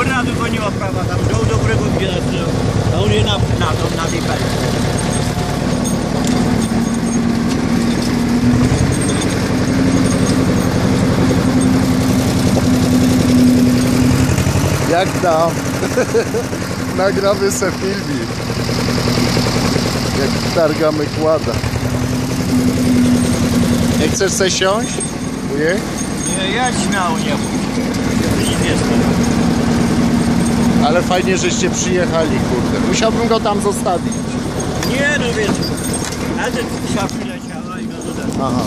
Kurna wygoniła prawa, tam do dobrego gwiazdu. A on je na, na to, na tej peli. Jak tam? Nagramy se filmik. Jak targamy kłada. Nie chcesz se siąść? Ujej? Nie, ja śmiało nie bój. Ale fajnie, żeście przyjechali, kurde. Musiałbym go tam zostawić. Nie no wiesz, ale szafy leciała i go dodałem. Aha.